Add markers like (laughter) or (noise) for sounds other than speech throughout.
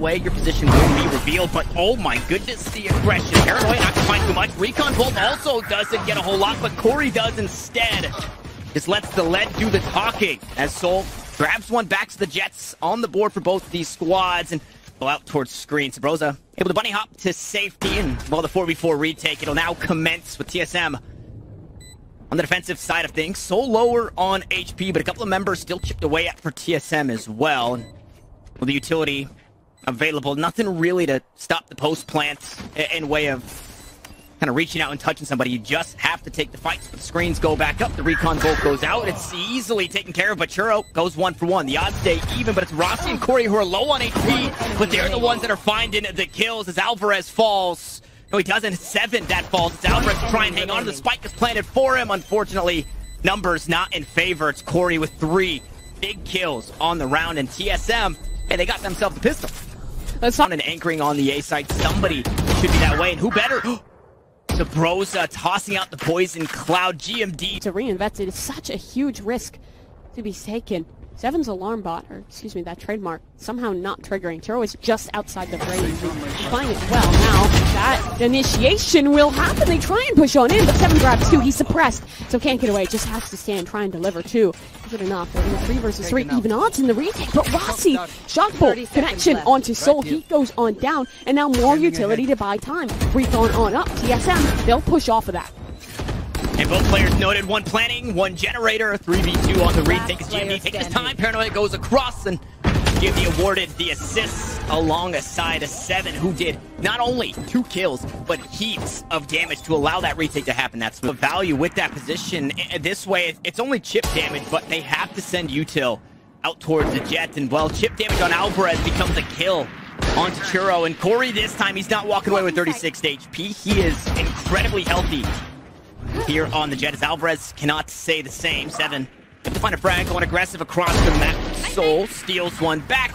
way, your position will be revealed. But oh my goodness, the aggression. Paranoia not find too much. Recon Bolt also doesn't get a whole lot, but Corey does instead. Just lets the lead do the talking as Soul grabs one back to the Jets on the board for both these squads and go out towards screen. Subroza able to bunny hop to safety and while the 4v4 retake, it'll now commence with TSM on the defensive side of things. Soul lower on HP, but a couple of members still chipped away at for TSM as well. With the utility available, nothing really to stop the post plants in way of kind of reaching out and touching somebody. You just have to take the fights. The screens go back up. The recon bolt goes out. It's easily taken care of, but Churro goes one for one. The odds stay even, but it's Rossy and Corey who are low on HP, but they're the ones that are finding the kills as Alvarez falls. No, he doesn't. Seven that falls. It's Alvarez trying to try and hang on. The spike is planted for him. Unfortunately, numbers not in favor. It's Corey with three big kills on the round, and TSM, and they got themselves a pistol. That's not an anchoring on the A side. Somebody should be that way, and who better? (gasps) The Subroza uh, tossing out the poison cloud. GMD to reinvest it is such a huge risk to be taken. Seven's alarm bot, or excuse me, that trademark, somehow not triggering. Turo is just outside the frame. Playing it well now. That initiation will happen. They try and push on in, but Seven grabs two. He's suppressed, so can't get away. Just has to stand, try and deliver two. Is it enough? They're in three versus three, even odds in the retake. But Rossy, shot bolt, connection onto Soul. He goes on down, and now more utility to buy time. Recon on up. TSM, they'll push off of that. And both players noted one planning, one generator, 3v2 on the retake as GMD takes his time. Paranoia goes across and GMD awarded the assist alongside a seven who did not only two kills, but heaps of damage to allow that retake to happen. That's the value with that position. This way, it's only chip damage, but they have to send Util out towards the Jet. And well, chip damage on Alvarez becomes a kill onto Churro. And Corey this time, he's not walking away with 36 HP. He is incredibly healthy here on the Jet as Alvarez cannot say the same. Seven. Have to find a frag going aggressive across the map. Soul steals one back.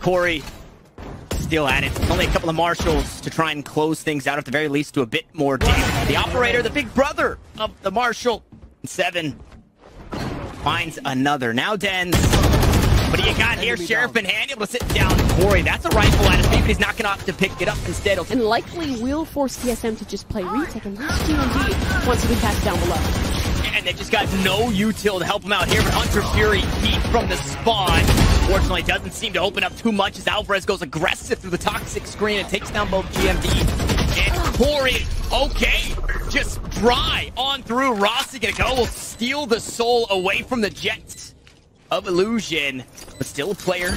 Corey still at it. Only a couple of marshals to try and close things out at the very least to a bit more damage. The operator, the big brother of the marshal. Seven finds another. Now Dens what do you got here? Sheriff in hand, able to sit down Corey. That's a rifle at his feet, but he's not going to pick it up instead. And likely will force TSM to just play retake, and that's GMD wants to be passed down below. And they just got no util to help him out here, but Hunter Fury deep from the spawn. Fortunately, doesn't seem to open up too much as Alvarez goes aggressive through the toxic screen and takes down both GMD and Corey. Okay, just dry on through. Rossy gonna go, will steal the soul away from the Jets of Illusion, but still a player.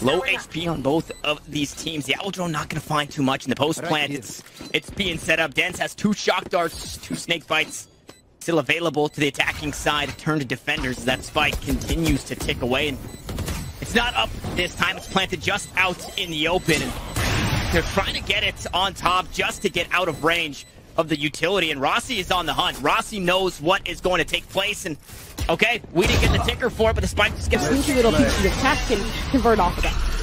Low HP on both of these teams. The Owl Drone not going to find too much in the post plant. It's, it's being set up. Dance has two shock darts, two snake bites still available to the attacking side. Turn to defenders as that spike continues to tick away. And it's not up this time. It's planted just out in the open. And they're trying to get it on top just to get out of range of the utility. And Rossy is on the hunt. Rossy knows what is going to take place. And Okay, we didn't get the ticker for it, but the spike just gets sneaky little piece of attack and convert off of that.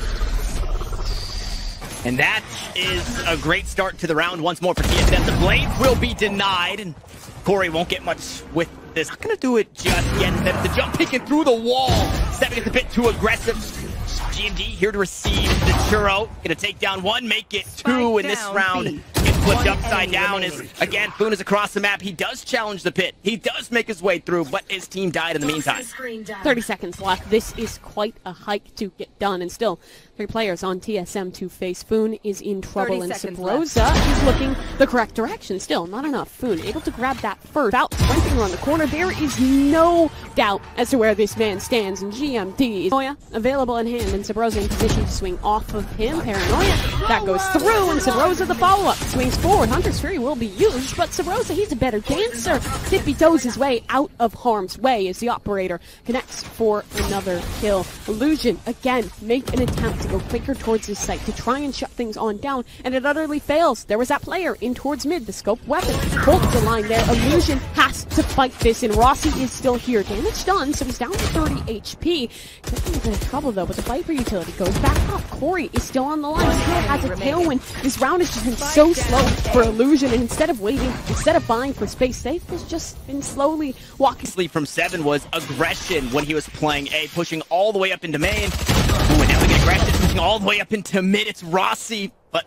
And that is a great start to the round once more for TSM. The blade will be denied, and Corey won't get much with this. Not gonna do it just yet. The jump picking through the wall. Stepping is a bit too aggressive. GMD here to receive the churro. Gonna take down one, make it two in this round flipped upside down is, again, Phoon is across the map. He does challenge the pit. He does make his way through, but his team died in the meantime. 30 seconds left. This is quite a hike to get done, and still, three players on TSM to face. Phoon is in trouble, and Subroza is looking the correct direction. Still, not enough. Phoon able to grab that first. Out around the corner. There is no doubt as to where this man stands, and GMD Noya available in hand, and Subroza in position to swing off of him. Paranoia, that goes through, and Subroza the follow-up. Swings forward. Hunter's Fury will be used, but Subroza, he's a better dancer. Tippy toes his way out of harm's way as the operator connects for another kill. Illusion, again, make an attempt to go quicker towards his site to try and shut things on down, and it utterly fails. There was that player in towards mid, the scope weapon. Holds the line there. Illusion has to fight this, and Rossy is still here. Damage done, so he's down to 30 HP. Getting a bit of trouble though, but the Viper utility goes back up. Corey is still on the line, still has a tailwind. This round has just been so slow for Illusion, and instead of waiting, instead of buying for space, safe has just been slowly walking. Sleep from Seven was aggression when he was playing A, pushing all the way up into main. Ooh, and now we get aggression Pushing all the way up into mid, it's Rossy, but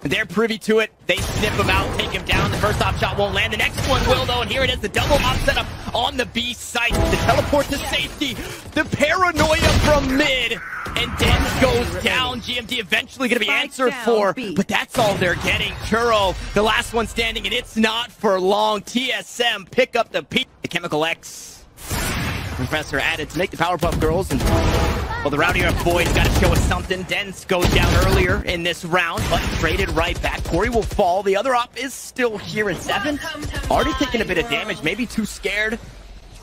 they're privy to it. They snip him out, take him down. The first off shot won't land. The next one will, though. And here it is, the double off setup on the B site. The teleport to safety. The paranoia from mid. And Den goes down. GMD eventually going to be answered for. But that's all they're getting. Churro, the last one standing, and it's not for long. TSM pick up the P. The Chemical X. Professor added to make the Powerpuff Girls and well, the Rowdy boys got to show us something. Dens goes down earlier in this round, but traded right back. Corey will fall. The other op is still here in seven. Already taking a bit of damage, maybe too scared.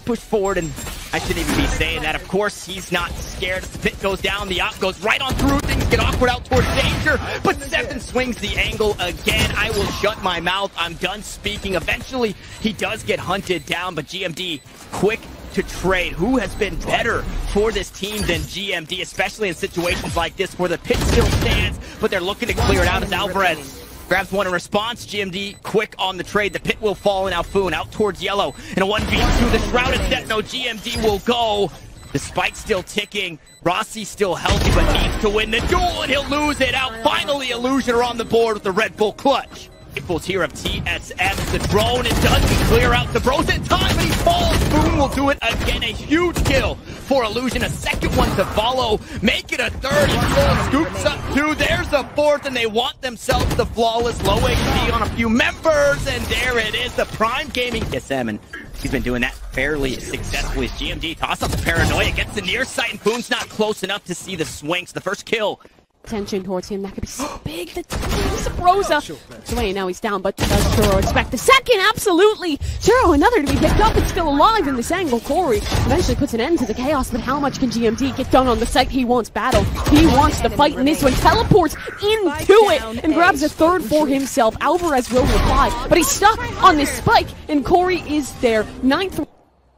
Push forward, and I shouldn't even be saying that. Of course, he's not scared. the pit goes down, the op goes right on through. Things get awkward out towards danger, but Seven swings the angle again. I will shut my mouth. I'm done speaking. Eventually, he does get hunted down, but GMD quick to trade. Who has been better for this team than GMD, especially in situations like this where the pit still stands, but they're looking to clear it out as Alvarez grabs one in response. GMD quick on the trade. The pit will fall and Alfoon out towards yellow. In a 1v2, the Shrouded set. No GMD will go. The spike still ticking. Rossy still healthy, but needs to win the duel, and he'll lose it out. Finally, Illusion are on the board with the Red Bull clutch. Rifles here of TSM. The drone, it doesn't clear out the bros in time, and he falls. Boom will do it again. A huge kill for Illusion. A second one to follow. Make it a third. Full scoops up two. There's a fourth, and they want themselves the flawless low HP on a few members. And there it is. The Prime Gaming TSM. And he's been doing that fairly successfully GMD toss up the paranoia, gets the near sight, and Boom's not close enough to see the swings. The first kill attention towards him. That could be so (gasps) big. The Subroza. Dwayne, now he's down, but does Churro expect the second? Absolutely. Churro, another to be picked up and still alive in this angle. Corey eventually puts an end to the chaos, but how much can GMD get done on the site? He wants battle. He wants to fight in this one. Teleports into it and grabs a third for himself. Alvarez will reply, but he's stuck on this spike, and Corey is there. Ninth.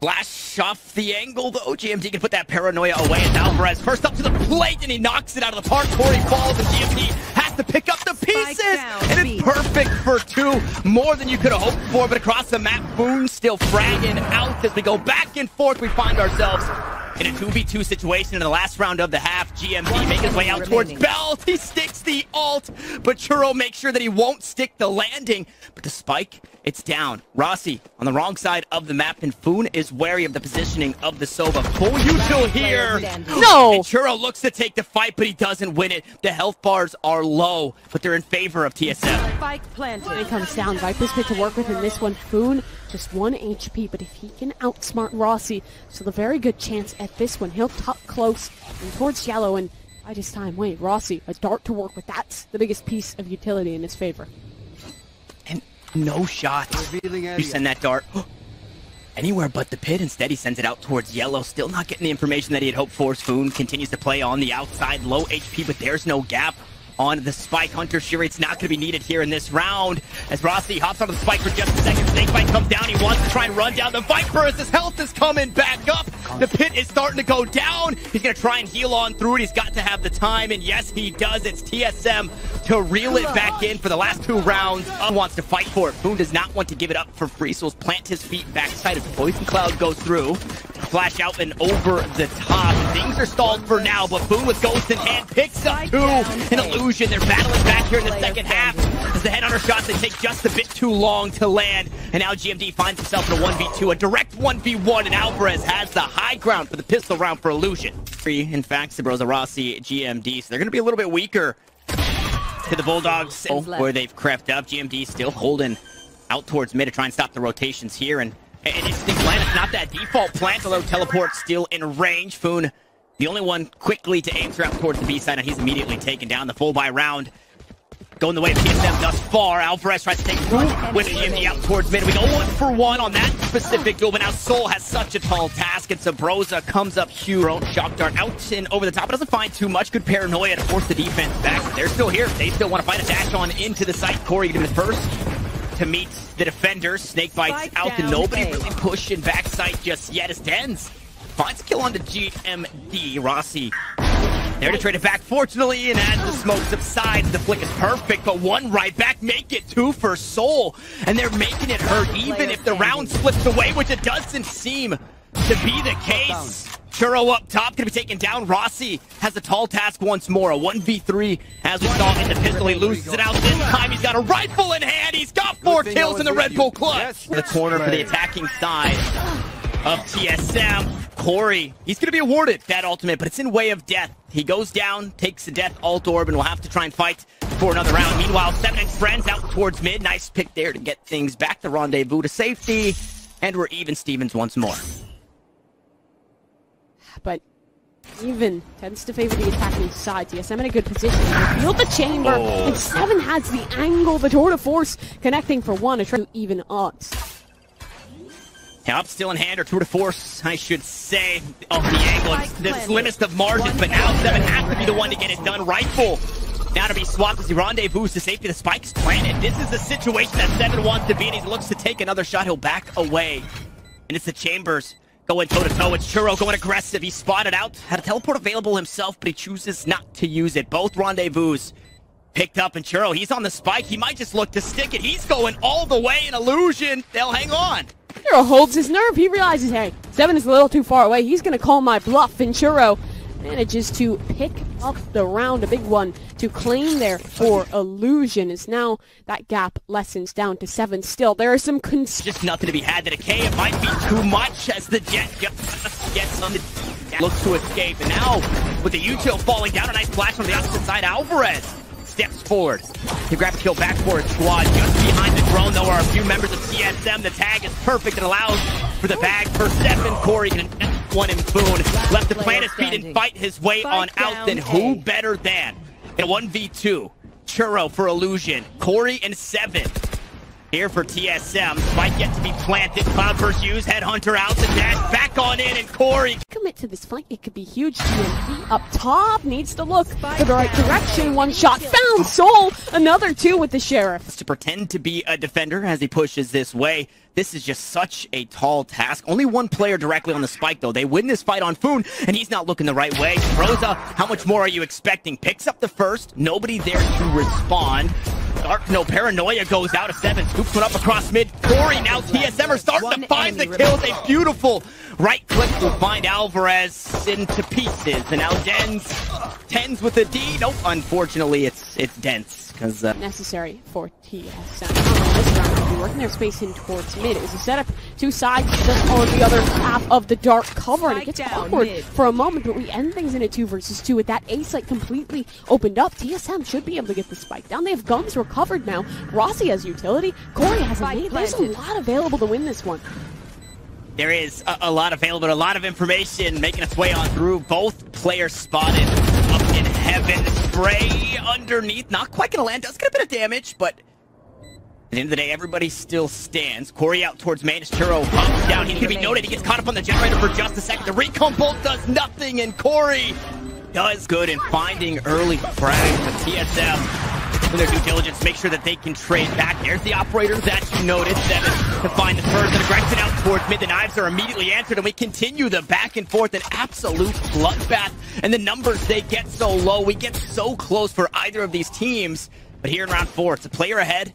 Flash off the angle, though. GMD can put that paranoia away as Alvarez first up to the plate, and he knocks it out of the park. Corey falls, and GMD has to pick up the pieces, and it's perfect for two. More than you could have hoped for, but across the map, Boone still fragging out as we go back and forth. We find ourselves in a 2v2 situation in the last round of the half. GMD making his way out towards Belt. He sticks the ult, but Churro makes sure that he won't stick the landing. But the spike, it's down. Rossy on the wrong side of the map, and Phoon is wary of the positioning of the Sova. Full util here. No! And Churro looks to take the fight, but he doesn't win it. The health bars are low, but they're in favor of TSM. Spike planted. It comes down. Viper's pick to work with in this one. Phoon, just one HP, but if he can outsmart Rossy, so the very good chance at this one. He'll tuck close and towards Yellow, and by this time, wait, Rossy, a dart to work with. That's the biggest piece of utility in his favor. And no shot. You send that dart (gasps) anywhere but the pit. Instead, he sends it out towards Yellow. Still not getting the information that he had hoped for. Spoon continues to play on the outside, low HP, but there's no gap on the spike. Hunter Shuri, it's not going to be needed here in this round. As Rossy hops on the spike for just a second. Snakebite comes down. He wants to try and run down the Viper as his health is coming back up. The pit is starting to go down. He's going to try and heal on through it. He's got to have the time, and yes, he does. It's TSM to reel it back in for the last two rounds. Uh, wants to fight for it. Boone does not want to give it up for free, so he'll plant his feet backside as Poison Cloud goes through. Flash out and over the top. Things are stalled for now, but Boone with Ghost in hand picks up two. An illusion. They're battling back here in the second half. As the headhunter shots, they take just a bit too long to land. And now GMD finds himself in a 1v2, a direct 1v1, and Alvarez has the high ground for the pistol round for Illusion. Free in fact, Subroza Rossy, GMD, so they're going to be a little bit weaker to the Bulldogs where they've crept up. GMD still holding out towards mid to try and stop the rotations here. And an interesting plan. It's not that default plant, although teleport still in range. Phoon, the only one quickly to aim out towards the B side, and he's immediately taken down. The full buy round going the way of TSM thus far. Alvarez tries to take root with GMD out towards mid. We go one for one on that specific duel, but now Soul has such a tall task, and Subroza comes up huge. Shock dart out and over the top. It doesn't find too much. Good paranoia to force the defense back. They're still here. They still want to find a dash on into the site. Corey getting the first to meet the defender. Snake bites out to nobody a. really pushing backside just yet as Dens finds a kill on the GMD. Rossy there to trade it back, fortunately, and as the smoke subsides, the flick is perfect, but one right back, make it two for Soul, and they're making it hurt even if the round slips away, which it doesn't seem to be the case. Churro up top, gonna be taken down. Rossy has a tall task once more. A 1v3 as we saw in the pistol. He loses it out this time. He's got a rifle in hand. He's got four kills in the Red Bull clutch. The corner for the attacking side of TSM. Corey, he's going to be awarded that ultimate, but it's in way of death. He goes down, takes the death ult orb, and will have to try and fight for another round. Meanwhile, Seven and friends out towards mid. Nice pick there to get things back to rendezvous to safety. And we're even Stevens once more. But even tends to favor the attacking side. TSM in a good position. Feel the chamber, Oh. and Seven has the angle, the tour de force connecting for one to try to even odds. Up still in hand, or tour de force, I should say, of the angle. It's the slimmest of margins, but now Seven has to be the one to get it done. Rifle now to be swapped as he rendezvous to safety. The spike's planted. This is the situation that Seven wants to be in. He looks to take another shot. He'll back away. And it's the Chambers going toe to toe. It's Churro going aggressive. He spotted out. Had a teleport available himself, but he chooses not to use it. Both rendezvous picked up, and Churro, he's on the spike. He might just look to stick it. He's going all the way in illusion. They'll hang on. Churro holds his nerve. He realizes, hey, Seven is a little too far away. He's going to call my bluff, and Churro manages to pick up the round, a big one, to claim there for Illusion. Is now that gap lessens down to seven. Still, there are some cons- just nothing to be had. The decay, it might be too much as the jet gets, on the looks to escape. And now, with the util falling down, a nice flash from the opposite side, Alvarez steps forward to grab a kill back for his squad. Just behind the drone, though, are a few members of TSM. The tag is perfect. It allows for the bag Stefan Corey and one in Boone. Left to plant his feet and fight his way on out. Then who better than in a 1v2? Churro for Illusion. Corey and Seven. Here for TSM. Spike yet to be planted. Cloudburst used. Headhunter out. to dash back on in. And Corey commit to this fight. It could be huge. TNT up top needs to look for the right direction. One shot found. Soul. Another two with the sheriff. to pretend to be a defender as he pushes this way. This is just such a tall task. Only one player directly on the spike, though. They win this fight on Phoon, and he's not looking the right way. Rosa, how much more are you expecting? Picks up the first. Nobody there to respond. Dark, no paranoia goes out of seven. Scoops one up across mid. Corey now TSM are starting to find the kills. A beautiful right click will find Alvarez into pieces. And now Dens tens with a D. Nope, unfortunately it's it's dense because uh, necessary for TSM. This round, they'll be working their space in towards mid. It was a setup, two sides, just on the other half of the dark cover, and it gets Spike awkward mid. for a moment, but we end things in a two versus two with that A site completely opened up. TSM should be able to get the spike down. They have guns recovered now. Rossy has utility. Corey has a Spike nade. There's a lot available to win this one. There is a, a lot available, a lot of information making its way on through. Both players spotted up in heaven. Spray underneath. Not quite to land. Does get a bit of damage, but at the end of the day, everybody still stands. Corey out towards main. as Churro hops down. He's going to be noted. He gets caught up on the generator for just a second. The recon bolt does nothing, and Corey does good in finding early frag for TSM. Their due diligence, make sure that they can trade back. There's the operator that you noticed. Seven to find the first and Gregson out towards mid. The knives are immediately answered, and we continue the back and forth, an absolute bloodbath. And the numbers they get so low, we get so close for either of these teams. But here in round four, it's a player ahead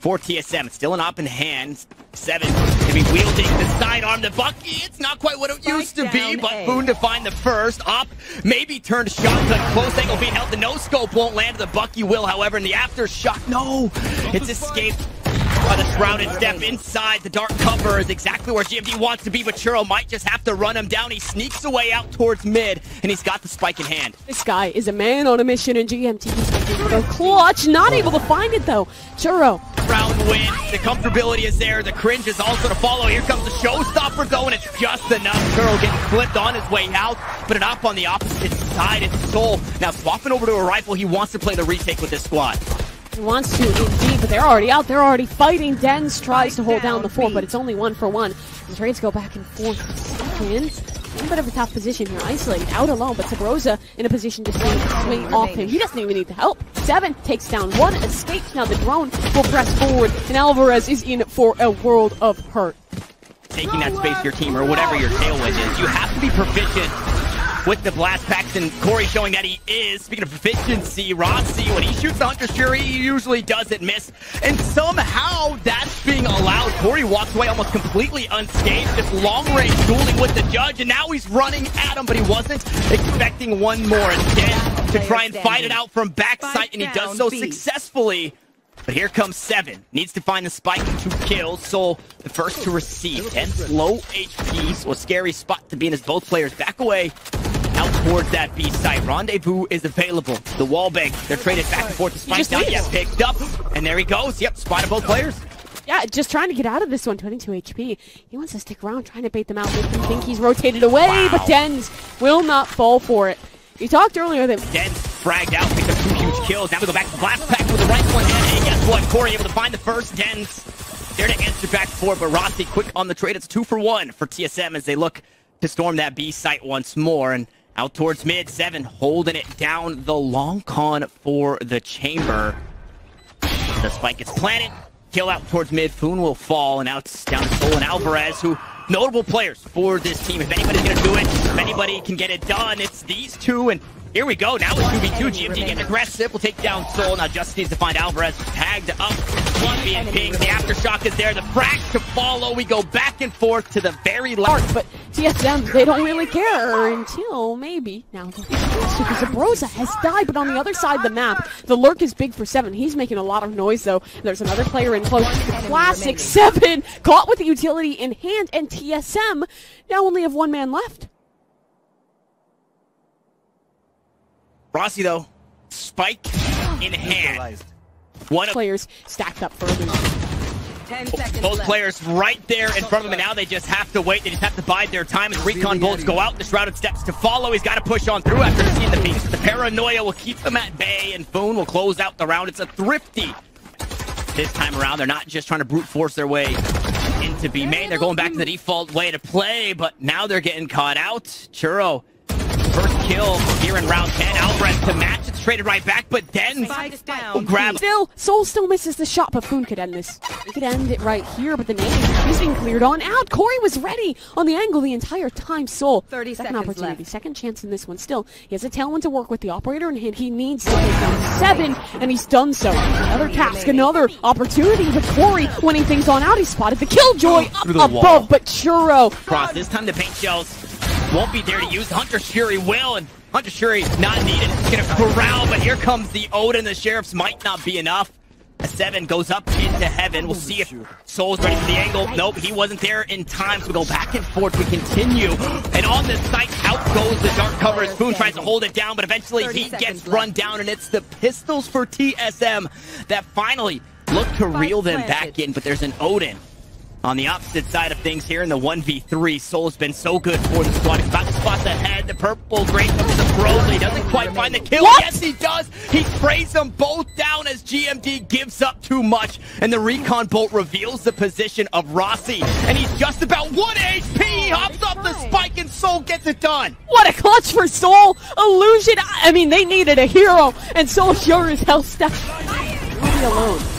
for TSM. Still an op in hand. Seven to be wielding the sidearm. The Bucky, it's not quite what it used to be, but A. Boone to find the first. Op maybe turned shotgun. Close angle being held. The no scope won't land. The Bucky will, however, in the aftershock. No! It's escaped by the shrouded step inside. The dark cover is exactly where GMD wants to be, but Churro might just have to run him down. He sneaks away out towards mid, and he's got the spike in hand. This guy is a man on a mission, and GMD is the clutch. Not able to find it, though. Churro round win. The comfortability is there. The cringe is also to follow. Here comes the showstopper though, and it's just enough. Churro getting flipped on his way out, but an up on the opposite side. It's Soul. Now swapping over to a rifle. He wants to play the retake with this squad. He wants to indeed, but they're already out. They're already fighting. Dens tries to hold down down the fort, but it's only one for one. The trades go back and forth for seconds. A bit of a tough position here, isolated, out alone, but Subroza in a position to swing, swing off him. He doesn't even need the help. Seven takes down one, escapes. Now the drone will press forward, and Alvarez is in for a world of hurt. Taking that space your team or whatever your tailwind is. You have to be proficient with the blast packs, and Corey showing that he is. Speaking of proficiency, Rossy, when he shoots the Hunter's Fury, he usually doesn't miss. And somehow that's being allowed. Corey walks away almost completely unscathed, just long-range dueling with the judge, and now he's running at him, but he wasn't expecting one more. Instead, to try and fight it out from backside, and he does so successfully. But here comes Seven. Needs to find the spike to kill. Soul, the first to receive. 10 low HP, so a scary spot to be in as both players back away towards that B site. Rendezvous is available. The wall bank, they're traded back and forth. The spike not yet picked up. And there he goes. Yep, spotted both players. Yeah, just trying to get out of this one, 22 HP. He wants to stick around, trying to bait them out, make them think he's rotated away, wow. but Dens will not fall for it. We talked earlier that Dens fragged out, picked up two huge kills. Now we go back to Blast Pack with the right one, hand. And guess what? Corey able to find the first. Dens there to answer back for, but Rossy quick on the trade. It's two for one for TSM as they look to storm that B site once more. And out towards mid, seven holding it down the long con for the chamber. The spike is planted. Kill out towards mid. Phoon will fall, and out down to Soul and Alvarez, who notable players for this team. If anybody's going to do it, if anybody can get it done, it's these two. And here we go. Now it's 2v2. GMD getting aggressive. We'll take down Soul. Now just needs to find Alvarez tagged up. One being pinged. The aftershock is there. The frag to follow. We go back and forth to the very last. But TSM, they don't really care until maybe now. Because Subroza has died, but on the other side of the map, the lurk is big for Seven. He's making a lot of noise though. There's another player in close. Classic Seven caught with the utility in hand, and TSM now only have one man left. Rossy, though, spike (gasps) in hand. One of players stacked up further. Ten seconds Both left. players right there in front of them, and now they just have to wait. They just have to bide their time, and recon bolts go out. The Shrouded steps to follow. He's got to push on through after seeing the piece. The paranoia will keep them at bay, and Phoon will close out the round. It's a thrifty this time around. They're not just trying to brute force their way into B main. They're going back to the default way to play, but now they're getting caught out. Churro First kill here in round 10. Alvarez to match. It's traded right back, but then will grab. Still, Soul still misses the shot, but Phoon could end this. He could end it right here, but the name is being cleared on out. Corey was ready on the angle the entire time. Soul, 30 second opportunity, left. second chance in this one. Still, he has a tailwind to work with the operator and hand. He needs to take down seven, and he's done so. Another task, another opportunity with Corey winning things on out. He spotted the killjoy up above, wall. but Churro. Cross this time the paint shells won't be there to use. Hunter's Fury will, and Hunter's Fury not needed. It's gonna corral, but here comes the Odin. The Sheriffs might not be enough. A seven goes up into heaven. We'll see if Soul's ready for the angle. Nope, he wasn't there in time. So we go back and forth. We continue. And on the site, out goes the dark cover as Phoon tries to hold it down, but eventually he gets run down, and it's the pistols for TSM that finally look to reel them back in, but there's an Odin on the opposite side of things here in the 1v3. Soul's been so good for the squad. He's about to spot the head. The purple great comes to Broly. Doesn't quite find the kill. What? Yes, he does. He sprays them both down as GMD gives up too much. And the recon bolt reveals the position of Rossy. And he's just about 1 HP. He oh, hops off the spike and Soul gets it done. What a clutch for Soul. Illusion. I mean, they needed a hero. And Soul sure as hell stepped alone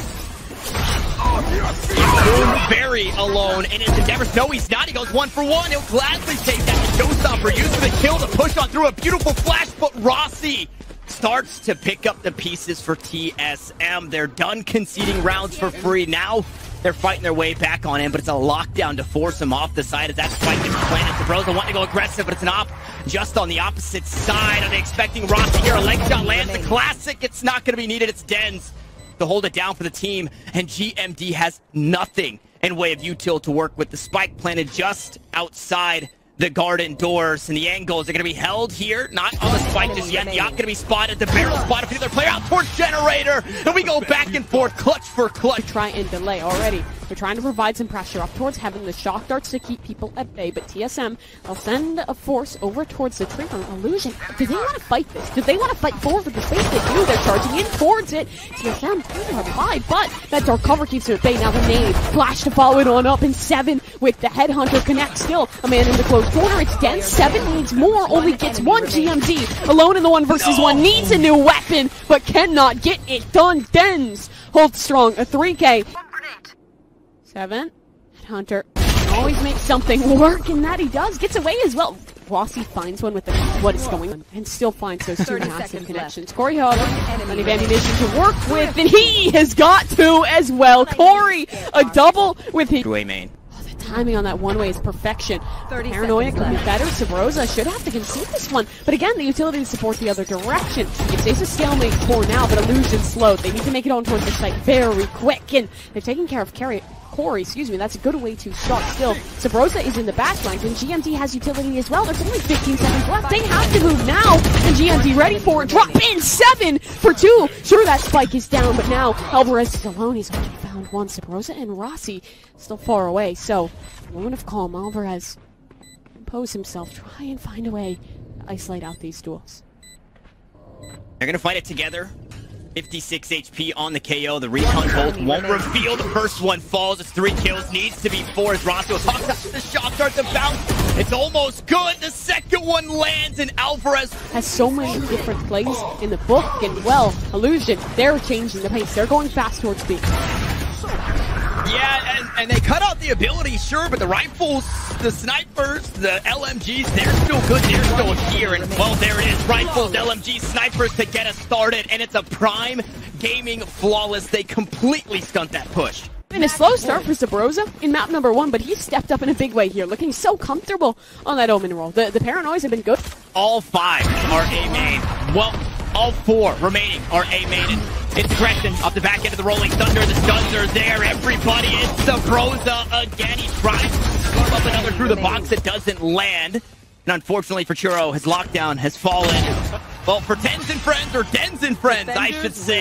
very alone in his endeavors. No, he's not. He goes one for one. He'll gladly take that showstopper. Uses the kill to push on through a beautiful flash, but Rossy starts to pick up the pieces for TSM. They're done conceding rounds for free. Now they're fighting their way back on him, but it's a lockdown to force him off the side as that spike gets planted. Subroza wanting to go aggressive, but it's an off just on the opposite side. Are they expecting Rossy here? A leg shot lands. The classic. It's not going to be needed. It's Dens to hold it down for the team, and GMD has nothing in way of util to work with. The spike planted just outside the garden doors, and the angles are going to be held here, not on the spike just yet. The yacht going to be spotted, the barrel spotted for the other player out towards Generator, and we go back and forth, clutch for clutch. Try and delay already. They're trying to provide some pressure up towards heaven, the shock darts to keep people at bay, but TSM, they'll send a force over towards the trigger illusion. Do they want to fight this? Do they want to fight forward with the space they do? They're charging in towards it. TSM trying to reply, but that dark cover keeps them at bay. Now the nade, flash to follow it on up in seven with the headhunter connect still. A man in the close corner. It's dense. Seven needs more, only gets one GMD. Alone in the one versus no. one, needs a new weapon, but cannot get it done. Dens holds strong. A 3K. Seven. Hunter always makes something work, and that he does. Gets away as well. Rossy finds one with the, what is going on and still finds those two massive connections. Left. Corey Hall, plenty of ammunition to work with, and he has got to as well. Corey, a double with his way main. Timing on that one way is perfection. Paranoia could be better. Subroza should have to concede this one, but again, the utility support the other direction. It stays a stalemate for now, but Illusion slowed. They need to make it on towards the site very quick, and they've taken care of Carry Corey, excuse me, that's a good way to start still. Subroza is in the back lines, and GMD has utility as well. There's only 15 seconds left. They have to move now, and GMD ready for it. Drop in seven for two. Sure, that spike is down, but now Alvarez is alone. He's found one. Subroza and Rossi still far away. So, moment of calm. Alvarez impose himself. Try and find a way to isolate out these duels. They're going to fight it together. 56 HP on the KO. The recon bolt won't reveal. The first one falls. It's three kills. Needs to be four as Rossio talks up the shot starts to bounce. It's almost good. The second one lands and Alvarez has so many different plays in the book. And well, Illusion, they're changing the pace. They're going fast towards B. Yeah, and, and, they cut out the ability, sure, but the rifles, the snipers, the LMGs, they're still good. They're still here. And, well, there it is. Rifles, LMGs, snipers to get us started. And it's a prime gaming flawless. They completely stunt that push. And a slow start for Subroza in map number one, but he stepped up in a big way here, looking so comfortable on that Omen roll. The, the Paranoias have been good. All five are A main. Well, all four remaining are A main. It's Gretchen off the back end of the Rolling Thunder. The stuns are there. Everybody, it's the Broza again. He tries to scarf up another through the box. It doesn't land. And unfortunately for Churro, his lockdown has fallen. Well, for Tens and Friends, or Dens and Friends, I should say.